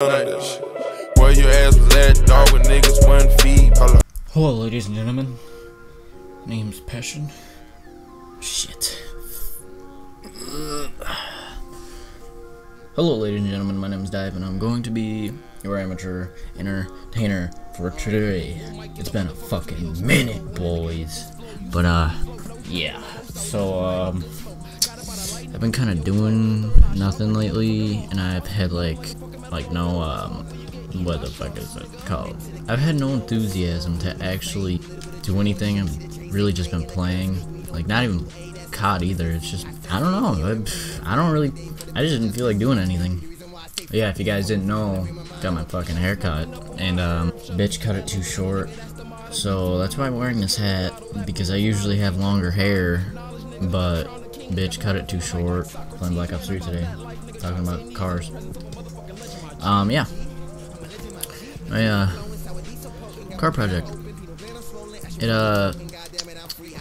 Where your ass was at, dog, when niggas wouldn't feed. Hello, ladies and gentlemen. Name's Passion. Shit. Hello, ladies and gentlemen. My name is Dive, and I'm going to be your amateur entertainer for today. It's been a fucking minute, boys. But, uh, yeah. So, um, I've been kind of doing nothing lately, and I've had, like, like, no, um, what the fuck is it called? I've had no enthusiasm to actually do anything. I've really just been playing. Like, not even COD either. It's just, I don't know. I, I don't really, I just didn't feel like doing anything. But yeah, if you guys didn't know, got my fucking haircut. And, um, bitch cut it too short. So that's why I'm wearing this hat. Because I usually have longer hair. But, bitch cut it too short. Playing Black Ops 3 today. Talking about cars. Um, yeah. My, uh, car project. It, uh,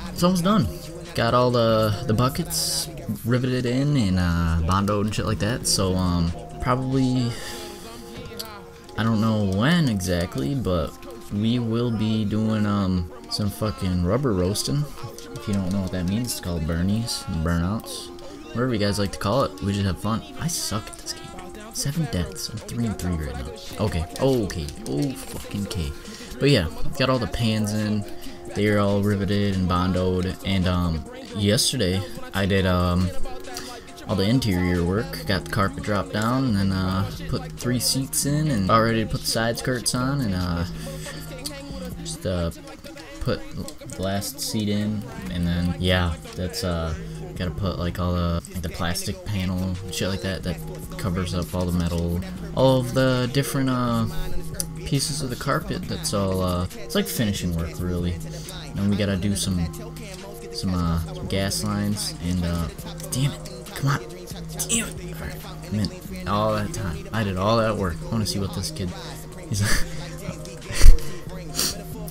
it's almost done. Got all the, the buckets riveted in and, uh, and shit like that. So, um, probably, I don't know when exactly, but we will be doing, um, some fucking rubber roasting. If you don't know what that means, it's called Bernies, burnouts, whatever you guys like to call it. We just have fun. I suck at this game. Seven deaths. I'm three and three right now. Okay. Okay. Oh fucking K. But yeah, got all the pans in. They're all riveted and bondoed. And um, yesterday I did um all the interior work. Got the carpet dropped down and then uh put three seats in and already put the side skirts on and uh just uh put the last seat in and then yeah that's uh gotta put like all the like the plastic panel shit like that that covers up all the metal all of the different uh pieces of the carpet that's all uh it's like finishing work really. And we gotta do some some uh some gas lines and uh damn it come on damn it. All right come in. All that time. I did all that work. I want to see what this kid is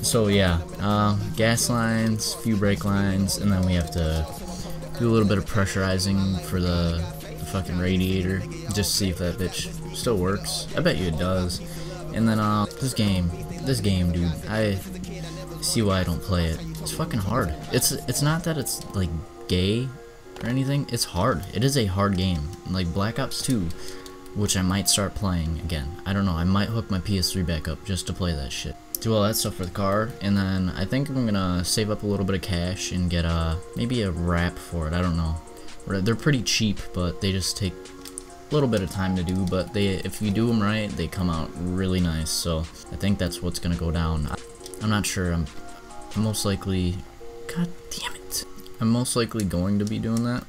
so yeah uh, gas lines few brake lines and then we have to do a little bit of pressurizing for the, the fucking radiator just see if that bitch still works. I bet you it does. And then uh this game this game dude i see why i don't play it. It's fucking hard. It's it's not that it's like gay or anything. It's hard. It is a hard game. Like black ops 2 which I might start playing again. I don't know, I might hook my PS3 back up just to play that shit. Do all that stuff for the car, and then I think I'm gonna save up a little bit of cash and get a, maybe a wrap for it, I don't know. They're pretty cheap, but they just take a little bit of time to do, but they, if you do them right, they come out really nice, so I think that's what's gonna go down. I'm not sure, I'm, I'm most likely, god damn it. I'm most likely going to be doing that,